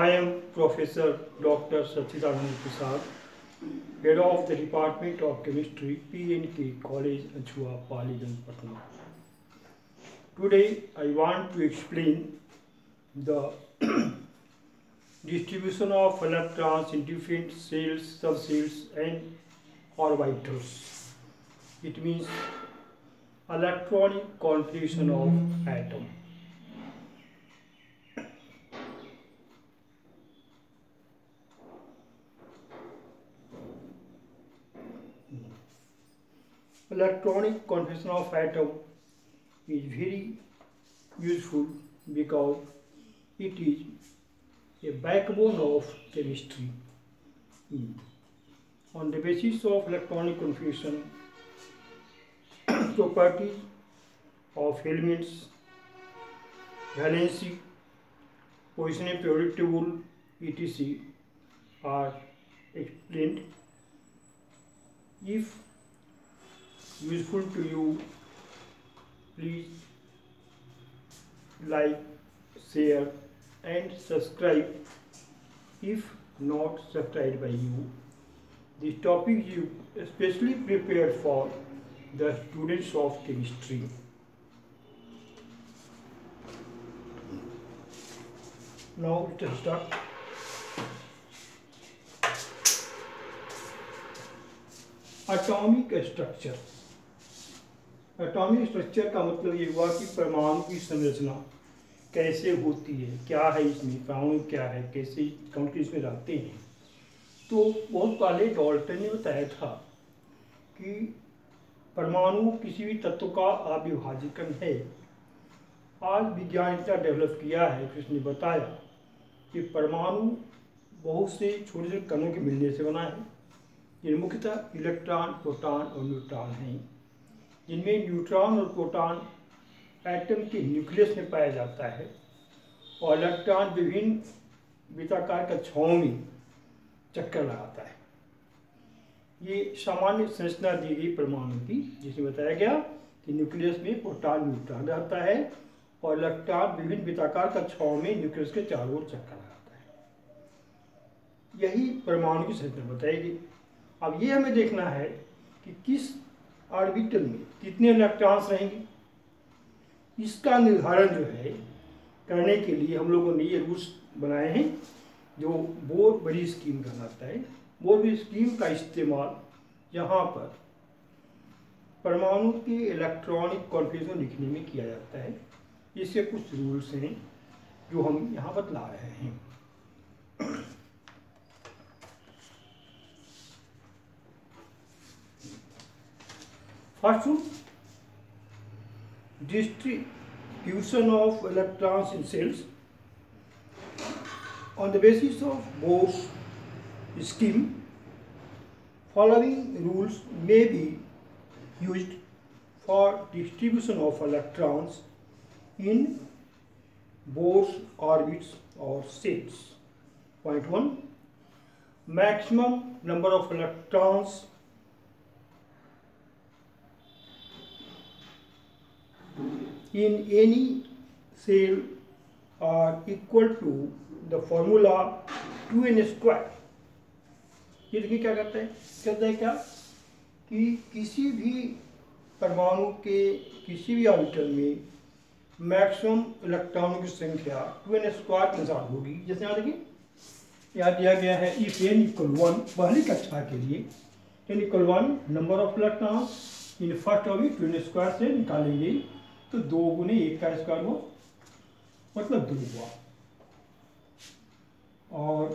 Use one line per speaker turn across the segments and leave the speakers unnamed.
I am Professor Dr. Satchidanand Prasad, Head of the Department of Chemistry, PNK College, Achua, Pali, Patna. Today I want to explain the distribution of electrons in different cells, subcells and orbitals. It means electronic configuration of atom. electronic configuration of atom is very useful because it is a backbone of chemistry. Mm. On the basis of electronic configuration, properties of elements, valency, position periodic table, etc. are explained. If useful to you please like share and subscribe if not subscribed by you this topic you especially prepared for the students of chemistry now let us start atomic structure atomic structure का मतलब ये हुआ कि परमाणु की संरचना कैसे होती है क्या है इसमें परमाणु क्या है कैसे कंट्री इसमें रहते हैं तो बहुत पहले डॉल्टन ने बताया था कि परमाणु किसी भी तत्व का अविभाजिकन है आज विज्ञान इतना डेवलप किया है कि उसने बताया कि परमाणु बहुत से छोटे छोटे कणों के मिलने से बना है ये मुख्यतः इलेक्ट्रॉन प्रोटॉन और न्यूट्रॉन हैं जिनमें न्यूट्रॉन और प्रोटॉन एटम के न्यूक्लियस में पाया जाता है और इलेक्ट्रॉन विभिन्न वृत्ताकार कक्षाओं में चक्कर लगाता है ये सामान्य संरचना दी गई परमाणु की जिसमें बताया गया कि न्यूक्लियस में प्रोटॉन न्यूट्रॉन रहता है और इलेक्ट्रॉन विभिन्न वृत्ताकार कक्षाओं में न्यूक्लियस के चारों ओर चक्कर लगाता है यही परमाणु की संरचना बताएगी अब ये हमें देखना है कि किस ऑर्बिटल में कितने इलेक्ट्रॉन्स रहेंगे इसका निर्धारण जो है करने के लिए हम लोगों ने ये रूल्स बनाए हैं जो बोर बड़ी स्कीम कहलाता है बोर बड़ी स्कीम का इस्तेमाल यहाँ पर परमाणु के इलेक्ट्रॉनिक कॉन्फ़िगरेशन लिखने में किया जाता है इसके कुछ रूल्स हैं जो हम यहाँ बतला रहे हैं First, distribution of electrons in cells on the basis of Bohr's scheme. Following rules may be used for distribution of electrons in Bohr's orbits or states. Point 1. Maximum number of electrons in any cell are equal to the formula 2n square ये देखिए क्या कहते हैं कहते हैं क्या कि किसी भी परमाणु के किसी भी ऑर्बिटल में मैक्सिमम इलेक्ट्रॉनों की संख्या टू एन स्क्वायर के अनुसार होगी जैसे यहाँ देखिए यहाँ दिया गया है इफ एन इक्वल वन पहली कक्षा के लिए N equal one number of electron in first orbit two N square से निकालेंगे तो दो गुने एक का स्क्वायर हुआ मतलब दो हुआ और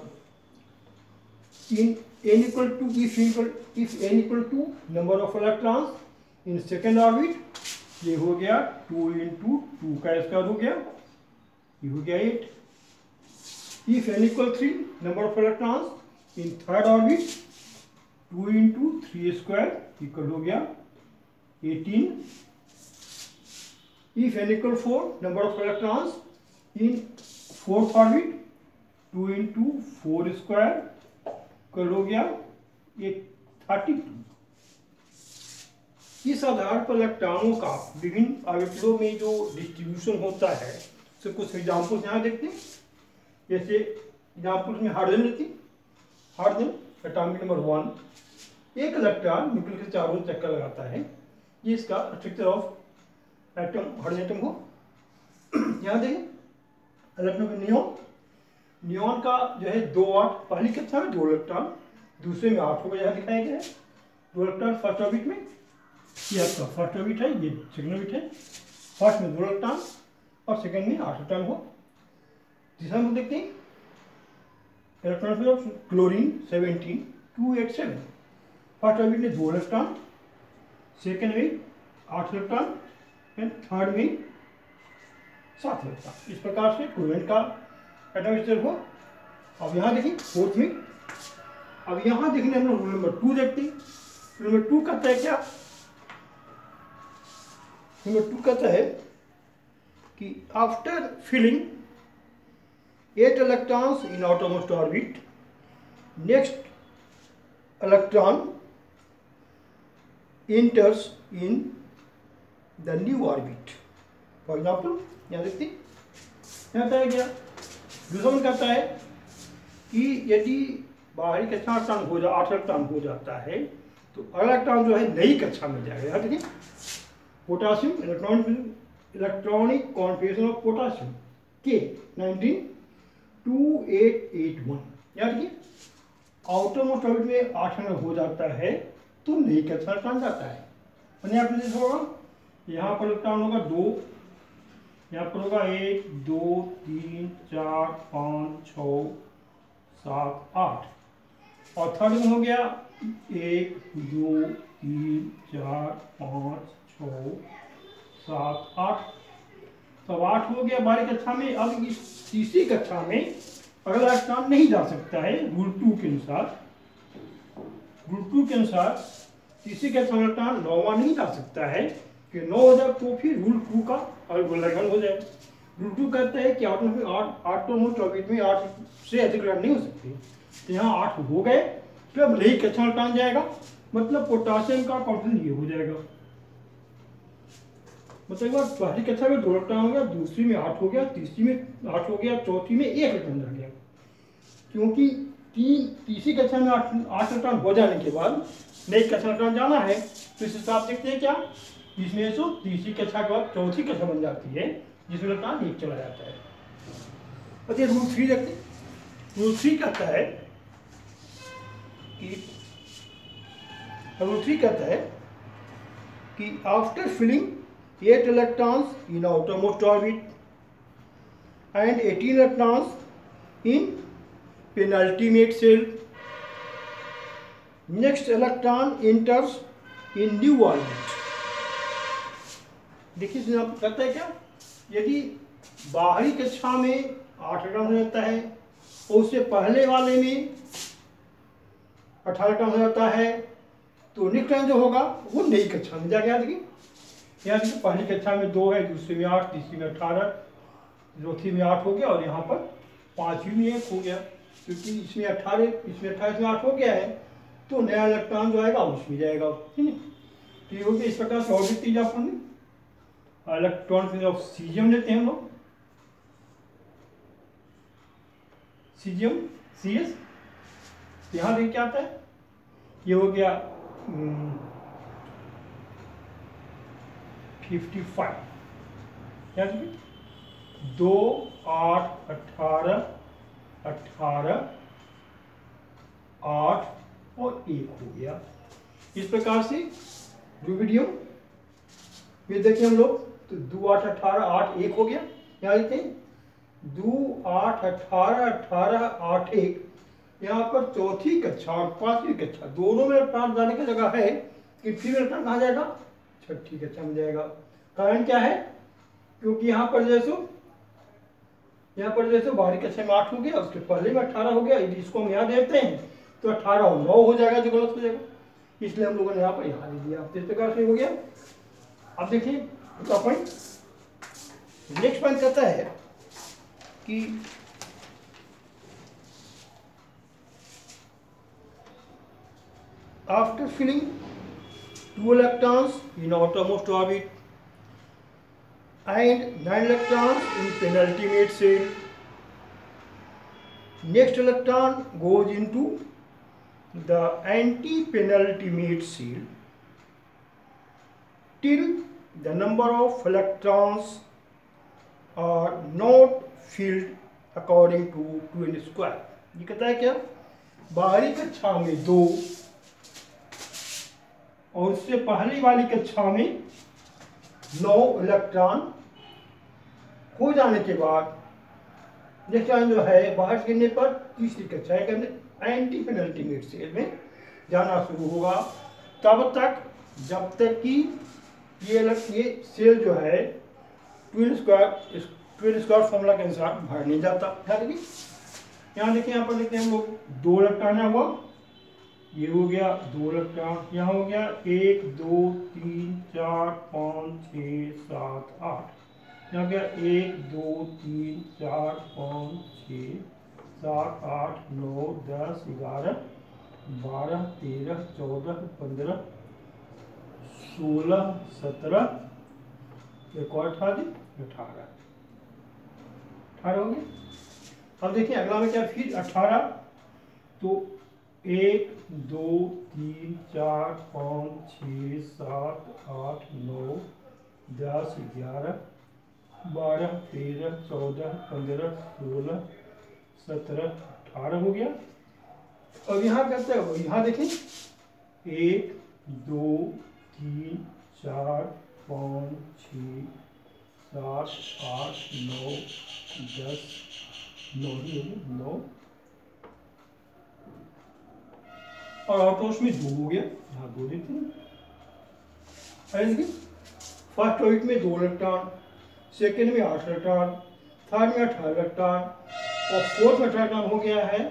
इन N equal two if equal if N equal two number of electrons in second orbit ये हो गया टू इंटू टू का स्क्वायर हो गया ये हो गया eight if N equal three number of electrons in third orbit two into three square equal हो गया eighteen if n equal 4 number of electrons in fourth orbit 2 into four square कर हो गया ये 32 इस आधार पर इलेक्ट्रॉनों का विभिन्न आवेशों में जो डिस्ट्रीब्यूशन होता है उसे कुछ एग्जांपल्स यहाँ देखते हैं जैसे एग्जांपल्स में हार्डन लेते हैं हार्डन एटॉमिक नंबर वन एक इलेक्ट्रॉन न्यूक्लियस के चारों चक्कर लगाता है ये इसका स्ट्रक्चर ऑफ रेक्टम हॉर्डिनेटम को यहाँ देखिए इलेक्ट्रॉन में नियोन नियोन का जो है दो आठ पहली कक्षा में दो इलेक्ट्रॉन दूसरे में आठ होकर यहाँ दिखाया गया है दो इलेक्ट्रॉन फर्स्ट ऑर्बिट में ये आपका फर्स्ट ऑर्बिट है ये सेकेंड ऑर्बिट है फर्स्ट में दो इलेक्ट्रॉन और सेकेंड में आठ इलेक्ट्रॉन हो तीसरा हम देखते हैं इलेक्ट्रॉन फिर chlorine seventeen two eight seven first orbit में दो इलेक्ट्रॉन सेकेंड में आठ इलेक्ट्रॉन एंड थर्ड विंग साथ लगता इस प्रकार से क्रूवेंट का एडमिनिस्टर हो अब यहाँ देखिए फोर्थ विंग अब यहाँ देखने हमने रूल नंबर टू देखते हैं नंबर टू कहता है क्या नंबर टू कहता है कि after filling eight electrons in outermost orbit next electron enters in the new orbit for example यहाँ देखते यहाँ बताया गया दूसरा मन कहता है कि यदि बाहरी कक्षा टर्म हो जा आठ टर्म हो जाता है तो अगला टर्म जो है नई कक्षा में जाएगा यहाँ देखिए potassium electronic electronic configuration of potassium के नाइनटीन यहाँ देखिए आउटर मोस्ट ऑर्बिट में आठ हो जाता है तो नई कक्षा जाता है आपने देखा होगा यहाँ पर इलेक्ट्रॉन होगा दो यहाँ पर होगा एक दो तीन चार पाँच छ सात आठ और थर्ड में हो गया एक दो तीन चार पाँच छ सात आठ तो आठ हो गया बारह कक्षा में अब इस तीसरी कक्षा में अगला स्थान नहीं जा सकता है रूल टू के अनुसार रूल टू के अनुसार तीसरी कक्षा नौवा नहीं जा सकता है कि नौ हो जाए तो फिर रूल टू का उल्लंघन हो जाए रूल टू कहता है कि आठ में आठ ऑटोमोटिक टॉपिक में आठ से अधिक लड़ नहीं हो सकती तो यहाँ आठ हो गए तो अब लही कैसा हटाना जाएगा मतलब पोटासियम का कॉन्टेंट ये हो जाएगा मतलब पहली कक्षा में दो इलेक्ट्रॉन हो गया दूसरी में आठ हो गया तीसरी में आठ हो गया चौथी में एक इलेक्ट्रॉन रह गया क्योंकि तीन तीसरी कक्षा में आठ आठ इलेक्ट्रॉन हो जाने के बाद नई कक्षा इलेक्ट्रॉन जाना है तो इस हिसाब देखते हैं क्या इसमें सो तीसरी कक्षा के बाद चौथी कक्षा बन जाती है जिसमें लड़का नीचे चला जाता है अच्छा रूल थ्री रखते रूल थ्री कहता है कि रूल हाँ, थ्री कहता है कि after filling eight electrons in outermost orbit and eighteen electrons in penultimate shell next electron enters in new orbit देखिए इसमें कहता है क्या यदि बाहरी कक्षा में आठ टर्म हो जाता है और उससे पहले वाले में अठारह टर्म हो जाता है तो नेक्स्ट टर्म जो होगा वो नई कक्षा में जाके देखिए यहाँ देखिए पहली कक्षा में दो है दूसरे में आठ तीसरी में अठारह चौथी में आठ हो गया और यहाँ पर पांचवी में एक हो गया क्योंकि इसमें अठारह इसमें अट्ठाईस में आठ हो गया है तो नया इलेक्ट्रॉन जो आएगा उसमें जाएगा ठीक है तो ये हो गया इस प्रकार से और भी चीज़ आपने इलेक्ट्रॉन ऑफ सीजियम लेते हैं हम लोग सीजियम सी एस यहां देख क्या आता है ये हो गया फिफ्टी फाइव क्या दो आठ अठारह अठारह आठ और एक हो गया इस प्रकार से रूबिडियम ये देखिए हम लोग तो दो आठ अठारह आठ एक हो गया यहाँ लिखते हैं दो आठ अठारह अठारह आठ एक यहाँ पर चौथी कक्षा और पांचवी कक्षा दोनों में प्राण जाने की जगह है कि फिर प्राण जाएगा छठी कक्षा में जाएगा कारण क्या है क्योंकि यहाँ पर जैसो यहाँ पर जैसे बाहरी कक्षा में आठ हो गया उसके पहले में अठारह हो गया इसको हम यहाँ देखते हैं तो अठारह और नौ हो जाएगा जो गलत हो जाएगा इसलिए हम लोगों ने यहाँ पर यहाँ दे दिया इस प्रकार से हो गया अब देखिए पॉइंट नेक्स्ट पॉइंट कहता है कि after filling two electrons in outermost orbit and nine electrons in penultimate shell next electron goes into the antepenultimate shell till the number of electrons are not filled according to two N square ये कहता है क्या बाहरी कक्षा में दो और उससे पहली वाली कक्षा में नौ इलेक्ट्रॉन हो जाने के बाद इलेक्ट्रॉन जो है बाहर गिरने पर तीसरी कक्षा के एंटी पेनल्टी मिड सेल में जाना शुरू होगा तब तक जब तक कि ये अलग ये सेल जो है two n square two n square formula के अनुसार भर नहीं जाता है रखिए यहाँ देखिए यहाँ पर देखते हैं हम लोग दो लटकाना हुआ ये हो गया दो लटकान यहाँ हो गया एक दो तीन चार पाँच छ सात आठ यहाँ हो गया एक दो तीन चार पाँच छ सात आठ नौ दस ग्यारह बारह तेरह चौदह पंद्रह सोलह सत्रह एक और अठारह अठारह अठारह हो अब देखिए अगला में क्या फिर अठारह तो एक दो तीन चार पाँच छ सात आठ नौ दस ग्यारह बारह तेरह चौदह पंद्रह सोलह सत्रह अठारह हो गया अब यहाँ करते हैं यहाँ देखिए एक दो तीन चार पाँच छः सात आठ नौ दस नौ ही नौ और आठ तो उसमें दो हो गया यहाँ दो देते हैं ऐसे फर्स्ट ऑइट में दो इलेक्ट्रॉन सेकेंड में आठ इलेक्ट्रॉन थर्ड में अठारह इलेक्ट्रॉन और फोर्थ में अठारह हो गया है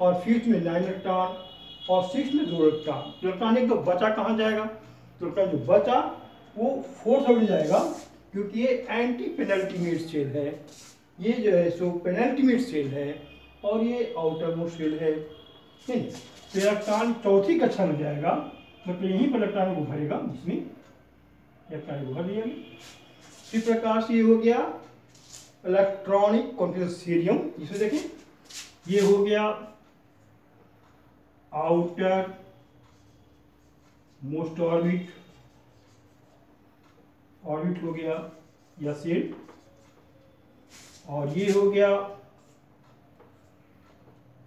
और फिफ्थ में नाइन इलेक्ट्रॉन और सिक्स में दो इलेक्ट्रॉन इलेक्ट्रॉनिक तो बचा कहाँ जाएगा तुर्का तो जो बचा वो फोर्स हो जाएगा क्योंकि ये एंटी पेनल्टीमेट सेल है ये जो है सो पेनल्टीमेट सेल है और ये आउटर मोस्ट सेल है इलेक्ट्रॉन चौथी कक्षा में जाएगा मतलब यहीं पर इलेक्ट्रॉन को भरेगा इसमें इलेक्ट्रॉन को भर दिया इसी प्रकार से ये हो गया इलेक्ट्रॉनिक कॉन्फ्यूज सीरियम इसमें देखें ये हो गया आउटर मोस्ट ऑर्बिट ऑर्बिट हो गया या सेट और ये हो गया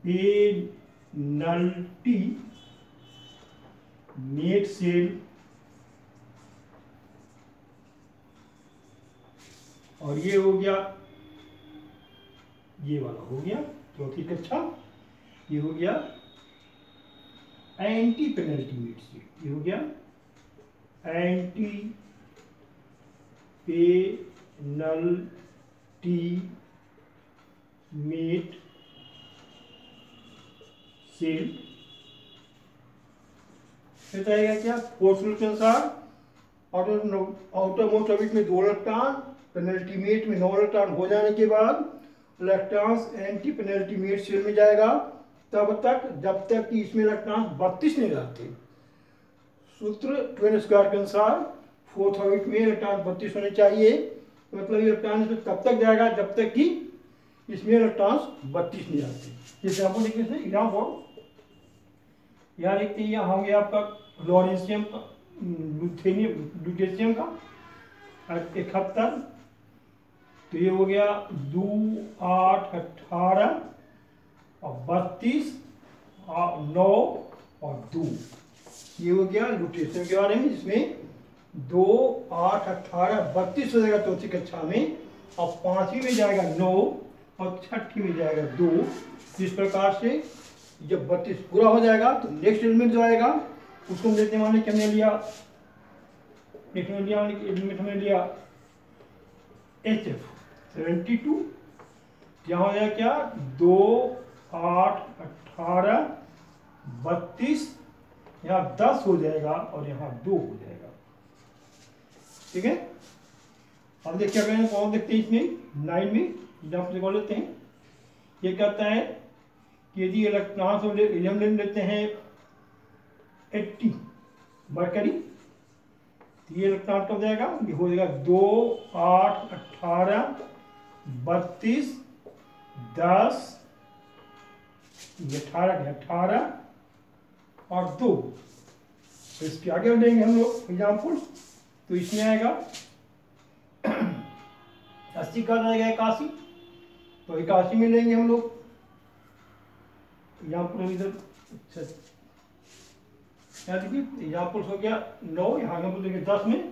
पेनल्टी नेट सेल और ये हो गया ये वाला हो गया तो चौथी कक्षा ये हो गया एंटी पेनल्टी मिड से ये हो गया एंटी पेनल्टी मेट सेल बताएगा क्या फोर्सफुल के अनुसार में दो इलेक्ट्रॉन पेनल्टीमेट में नौ इलेक्ट्रॉन हो जाने के बाद इलेक्ट्रॉन एंटी पेनल्टीमेट सेल में जाएगा तब तक जब तक कि इसमें इलेक्ट्रॉन बत्तीस नहीं रहते सूत्र ट्वेन स्क्वायर के अनुसार फोर्थ ऑर्बिट में इलेक्ट्रॉन बत्तीस होने चाहिए मतलब इलेक्ट्रॉन इसमें तब तक जाएगा जब तक कि इसमें इलेक्ट्रॉन बत्तीस नहीं आते जैसे आपको देखिए से इराम फॉर्म यहाँ देखते हैं यहाँ होंगे आपका लोरेंशियम का हम्म, का इकहत्तर तो ये हो गया दो आठ अट्ठारह और बत्तीस और नौ और दो ये हो गया रोटेशन के बारे में जिसमें दो आठ अट्ठारह बत्तीस हो जाएगा चौथी कक्षा में और पांचवी में जाएगा नौ और छठी में जाएगा दो इस प्रकार से जब बत्तीस पूरा हो जाएगा तो नेक्स्ट एलिमेंट जो आएगा उसको हम लेते माने कि लिया नेक्स्ट लिया एलिमेंट हमने लिया एच एफ सेवेंटी टू यहाँ हो जाएगा क्या दो आठ अठारह बत्तीस यहां दस हो जाएगा और यहां दो हो जाएगा ठीक है अब देखिए अगर कौन देखते हैं इसमें नाइन में एग्जाम्पल निकाल लेते हैं ये कहता है कि यदि इलेक्ट्रॉन्स हम ले लेते हैं एट्टी मरकरी तो ये इलेक्ट्रॉन कब जाएगा ये हो जाएगा दो आठ अट्ठारह बत्तीस दस ये अठारह है अठारह और दो तो इसके आगे हम देंगे हम लोग एग्जाम्पल तो इसमें आएगा अस्सी का रहेगा इक्यासी तो इक्यासी में लेंगे हम लोग एग्जाम्पल इधर अच्छा यहाँ देखिए एग्जाम्पल्स हो गया नौ यहाँ का देखिए दस में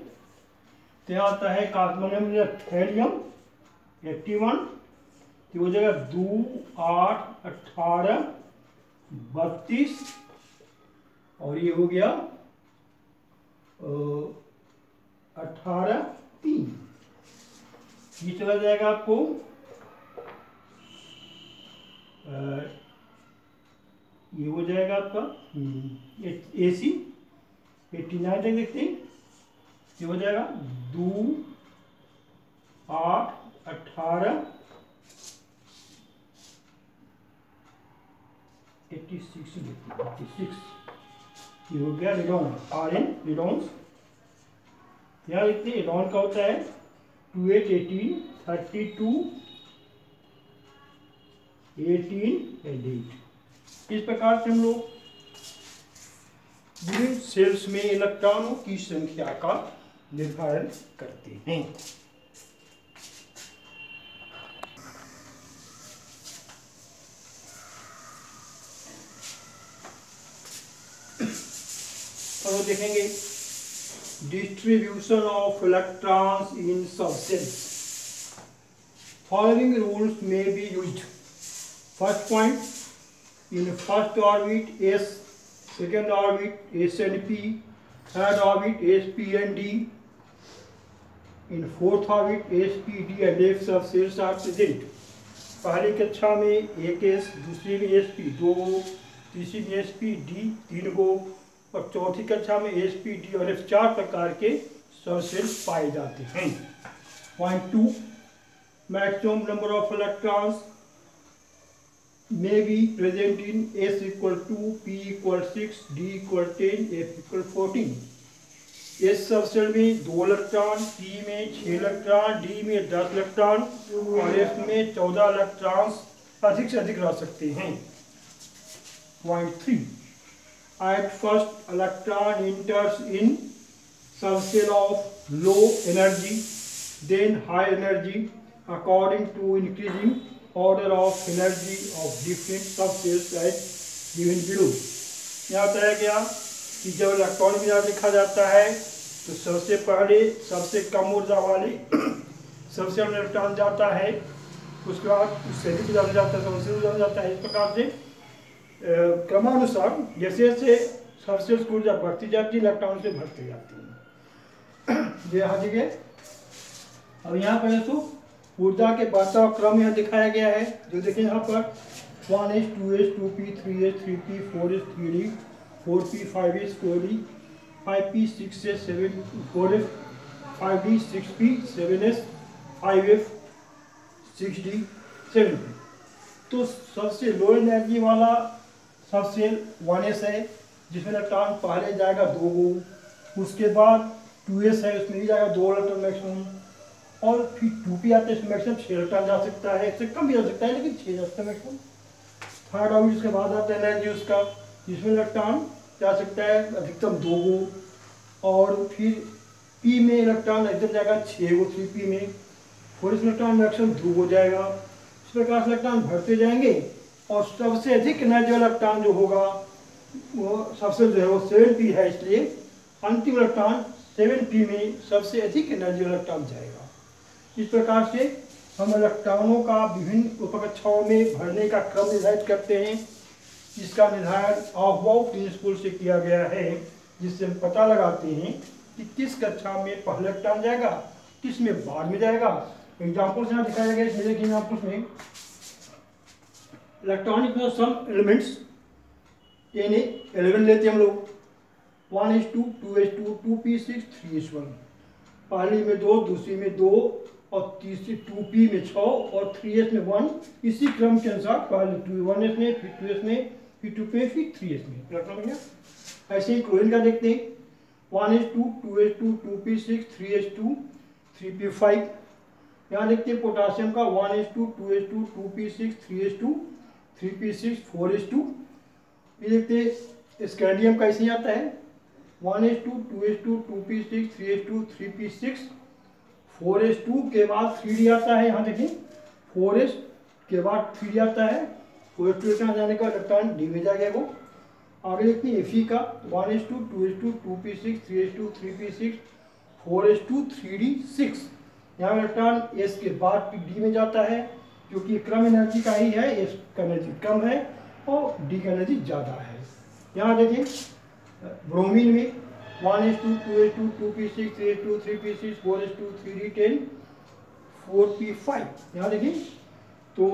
तो आता है कार्बन थैलियम एट्टी वन कि हो जाएगा दो आठ अठारह बत्तीस और ये हो गया अठारह तीन ये चला जाएगा आपको ये हो जाएगा आपका हम्म। ए सी एट्टी नाइन तक देखते हैं ये हो जाएगा दो आठ अठारह एट्टी हो गया रिडोन रिडोन्स यहाँ हैं रिडोन का होता है two eight eighteen thirty two eighteen and eight इस प्रकार से हम लोग विभिन्न सेल्स में इलेक्ट्रॉनों की संख्या का निर्धारण करते हैं और वो देखेंगे distribution of electrons in substance following rules may be use first point in first orbit S second orbit S and P third orbit S P and D in fourth orbit S P D and F सब sales are present पहली कक्षा में एक S दूसरी में S P दो तीसरी में एस पी डी तीन गो और चौथी कक्षा में एस पी डी और एफ चार प्रकार के सरसेल पाए जाते हैं point two maximum number of electrons may be present in S equal two P equal six D equal ten F equal fourteen S subshell में दो इलेक्ट्रॉन पी में छः इलेक्ट्रॉन डी में दस इलेक्ट्रॉन और एफ में चौदह इलेक्ट्रॉन्स अधिक से अधिक रह सकते हैं point three at first electron enters in circle of low energy then high energy according to increasing order of energy of different subcells at given below यहाँ बताया गया कि जब इलेक्ट्रॉन की दर लिखा जाता है तो सबसे पहले सबसे कम ऊर्जा वाले सबसे इलेक्ट्रॉन जाता है उसके बाद उससे अधिक जाता है सबसे जाता है इस प्रकार से क्रमानुसार जैसे जैसे सबसे स्कूल जब बढ़ती जाती है लॉकडाउन से भरती जाती है ये यहाँ है अब यहाँ पर तो ऊर्जा के बढ़ता क्रम यहाँ दिखाया गया है जो देखिए यहाँ पर one H two H two P three H three P four H three D four P five H four D five P six H seven four F five D six P seven S five F six D seven तो सबसे low energy वाला सबसे one S है जिसमें electron पहले जाएगा दो गो उसके बाद टू एस है उसमें भी जाएगा दो इलेक्ट्रॉन मैक्सिमम और फिर टू पी आते हैं मैक्सिमम छः इलेक्ट्रॉन जा सकता है इससे कम भी जा सकता है लेकिन छः जा सकता है मैक्सिमम थर्ड ऑफ उसके बाद आता है एनर्जी उसका जिसमें इलेक्ट्रॉन जा सकता है अधिकतम दो गो और फिर पी में इलेक्ट्रॉन अधिकतम जाएगा छः गो थ्री पी में फोर इलेक्ट्रॉन मैक्सिमम दो हो जाएगा इस प्रकार से इलेक्ट्रॉन भरते जाएंगे और सबसे अधिक नैजो इलेक्ट्रॉन जो होगा वो सबसे जो है वो सेवन पी है इसलिए अंतिम इलेक्ट्रॉन सेवन पी में सबसे अधिक नैजो इलेक्ट्रॉन जाएगा इस प्रकार से हम इलेक्ट्रॉनों का विभिन्न उपकक्षाओं में भरने का क्रम निर्धारित करते हैं इसका निर्धारण ऑफ वॉक प्रिंसिपल से किया गया है जिससे हम पता लगाते हैं कि किस कक्षा में पहले इलेक्ट्रॉन जाएगा किस में बाद में जाएगा एग्जाम्पल से यहाँ दिखाया गया इस मेरे एग्जाम्पल्स में इलेक्ट्रॉनिक में सम एलिमेंट्स यानी एलेवन लेते हम लोग one H two two H two two P six three H one पहली में दो दूसरी में दो और तीसरी टू पी में छः और थ्री एच में वन इसी क्रम के अनुसार पहले टू वन एच में फिर टू एच में फिर टू पे फिर थ्री एच में इलेक्ट्रॉनिक में ऐसे ही क्लोरीन का देखते हैं one H two two H two two P six three H two three P five यहाँ देखते हैं पोटासियम का one H two two H two two P six three H two three P six four S two ये देखते scandium कैसे आता है one S two two S two two P six three S two three P six four S two के बाद three D आता है यहाँ देखें फोर एस के बाद थ्री डी आता है फोर एस टू यहाँ जाने का इलेक्ट्रॉन डी में जाएगा वो आगे देखते हैं एफ का one S two two S two two P six three S two three P six four S two three D six यहाँ इलेक्ट्रॉन एस के बाद डी में जाता है क्योंकि क्रम एनर्जी का ही है एस का एनर्जी कम है और डी का एनर्जी ज़्यादा है यहाँ देखिए ब्रोमीन में one S two two S two two P six S two three P six four S two three D ten four P five यहाँ देखिए तो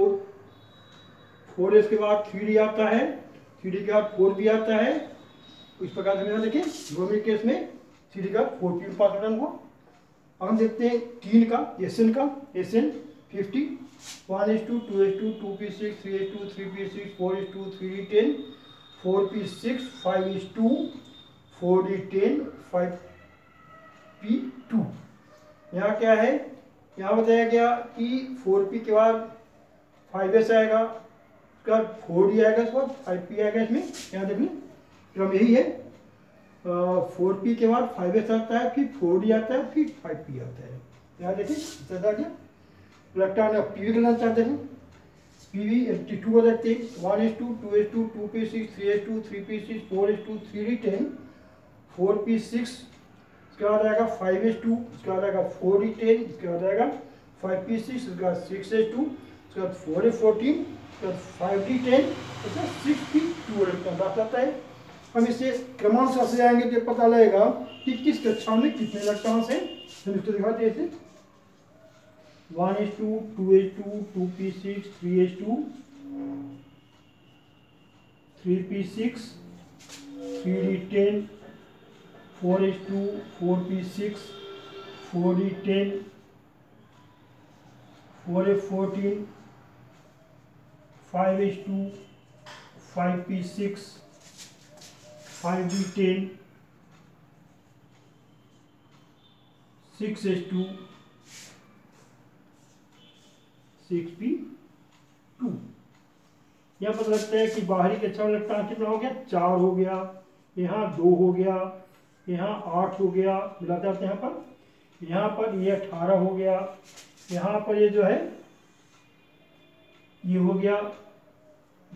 फोर एस के बाद थ्री डी आता है थ्री डी के बाद फोर बी आता है इस प्रकार से यहाँ देखिए ब्रोमीन केस में थ्री डी का फोर पी पास होता अब हम देखते हैं तीन का एस का S fifty one S two two S two two P six three S two three P six four S two three ten four P six five is two four D ten five P two यहाँ क्या है यहाँ बताया गया कि four P के बाद five S आएगा उसके फोर डी आएगा इसके बाद फाइव पी आएगा इसमें यहाँ देखने क्रम यही है फोर पी के बाद फाइव एस आता है फिर फोर डी आता है फिर फाइव पी आता है यहाँ देखिए आ गया इलेक्ट्रॉन अब के साथ लेना हैं पीवी एस टी टू हो जाते हैं one S two two S two two P six three S two three P six four S two three D ten four P six इसके बाद आएगा फाइव एस टू इसके बाद आएगा four D ten इसके बाद आएगा फाइव पी सिक्स इसके बाद सिक्स एस टू इसके बाद फोर ए फोर्टीन इसके बाद फाइव डी टेन उसके बाद सिक्स पी टू एड का अंदाज आता है हम इसे क्रमांक से जाएंगे तो पता लगेगा कि किस कक्षा में कितने इलेक्ट्रॉन्स हैं हम तो इसको दिखाते हैं one H two two H two two P six three H two three P six three D ten four H two four P six four D ten four H fourteen five H two five P six five D ten six H two six P two यह पर लगता है कि बाहरी कक्षा में लगता है कितना हो गया चार हो गया यहाँ दो हो गया यहाँ आठ हो गया मिलाते हैं यहाँ पर यहाँ पर ये अठारह हो गया यहाँ पर ये जो है ये हो गया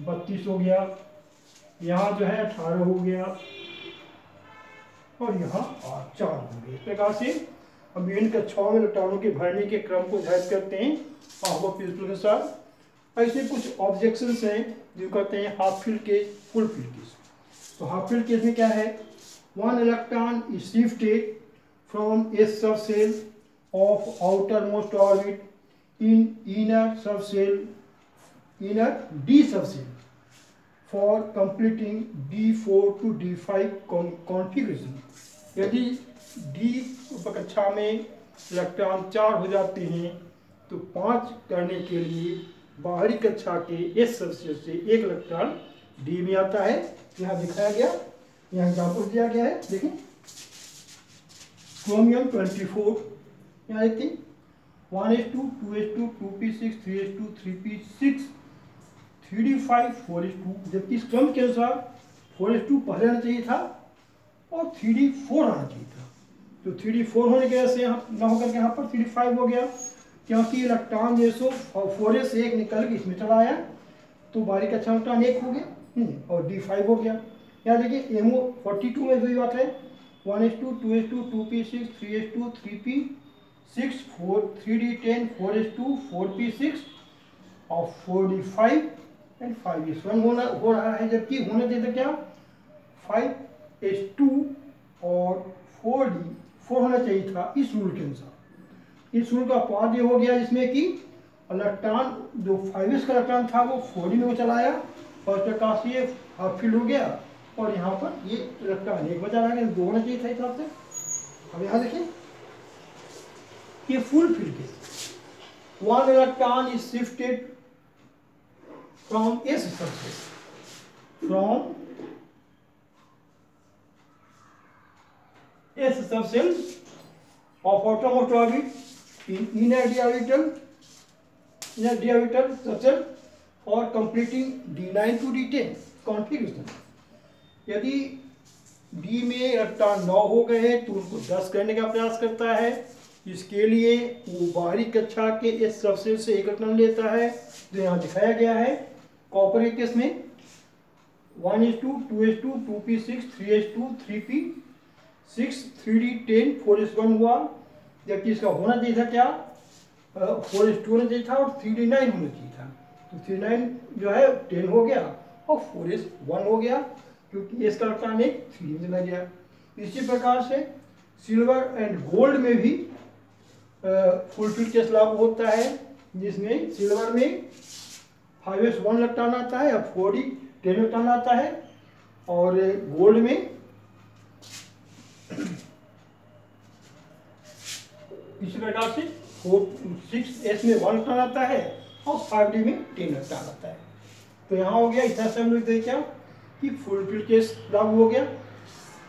बत्तीस हो गया यहाँ जो है अठारह हो गया और यहाँ आठ चार हो गया इस प्रकार से अब यूनिट कक्षाओं में इलेक्ट्रॉनों के भरने के क्रम को निर्धारित करते हैं हाफ ऑफ प्रिंसिपल के साथ ऐसे कुछ ऑब्जेक्शन हैं जो कहते हैं हाफ फील्ड के फुल फील्ड के तो हाफ फील्ड केस में क्या है one electron is shifted from a subshell of outermost orbit in inner subshell inner D subshell for completing D four to D five configuration यदि D उपकक्षा में इलेक्ट्रॉन चार हो जाते हैं तो पाँच करने के लिए बाहरी कक्षा के एस सदस्य से एक इलेक्ट्रॉन डी में आता है यहाँ दिखाया गया यहाँ एग्जाम्पल दिया गया है देखिए क्रोमियम ट्वेंटी फोर यहाँ देखते one S two two S two two P six three S two three P six three D five four S two जबकि इस क्रम के अनुसार फोर एस टू पहले आना चाहिए था और थ्री डी फोर आना चाहिए था जो थ्री डी फोर होने की वजह से यहाँ ना होकर के यहाँ पर थ्री डी फाइव हो गया क्योंकि इलेक्ट्रॉन जो सो फोर से एक निकल के इसमें चला आया तो बारी का इलेक्ट्रॉन एक हो गया हम्म, और डी फाइव हो गया यहाँ देखिए एम ओ फोर्टी टू में हुई बात है one S two two S two two P six three S two three P six four three D ten four S two four P six और four D five and five S one होना हो रहा है जबकि होने देते क्या five S two और फोर डी वो होना चाहिए था इस रूल के अनुसार इस रूल का अपवाद ये हो गया जिसमें कि इलेक्ट्रॉन जो फाइव का इलेक्ट्रॉन था वो फोर में वो चलाया और उसके पास ये हाफ फील्ड हो गया और यहाँ पर ये इलेक्ट्रॉन एक बचा रहा है दो होना चाहिए था हिसाब से अब यहाँ देखिए ये फुल फील्ड के one electron is shifted from a system से from a substance of atom of in inadiabatal inadiabatal substance for completing D9 to D10 configuration यदि डी में इलेक्ट्रॉन नौ हो गए हैं तो उनको दस करने का प्रयास करता है इसके लिए वो बाहरी कक्षा के इस सब्सटेंस से एक इलेक्ट्रॉन लेता है जो यहाँ दिखाया गया है कॉपर के में one H two two H two two P six three H two three P six three D ten four S one हुआ जबकि इसका होना चाहिए था क्या फोर एस टू होना चाहिए था और थ्री डी नाइन होना चाहिए था तो थ्री नाइन जो है टेन हो गया और फोर एस वन हो गया क्योंकि इसका इलेक्ट्रॉनिक थ्री में चला गया इसी प्रकार से सिल्वर एंड गोल्ड में भी फुलफिल केस लागू होता है जिसमें सिल्वर में फाइव एस वन इलेक्ट्रॉन आता है और फोर डी टेन इलेक्ट्रॉन आता है और गोल्ड में इसी प्रकार से फोर सिक्स एस में वन टर्न आता है और फाइव डी में टेन आता है तो यहाँ हो गया इतना क्या कि केस लागू हो गया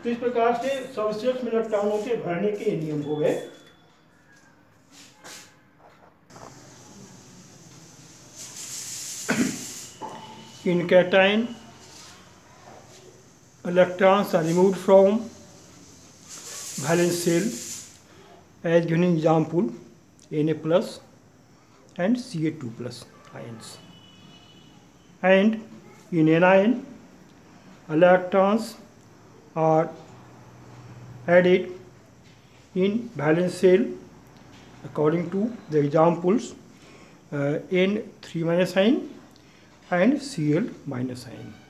तो इस प्रकार से सर्वश्रेष्ठ के भरने के नियम हो गए इनकेटाइन electrons are remove from valence shell as given in example Na plus and Ca2 plus ions. And in anion, electrons are added in valence shell according to the examples uh, N3 minus ion and Cl minus ion.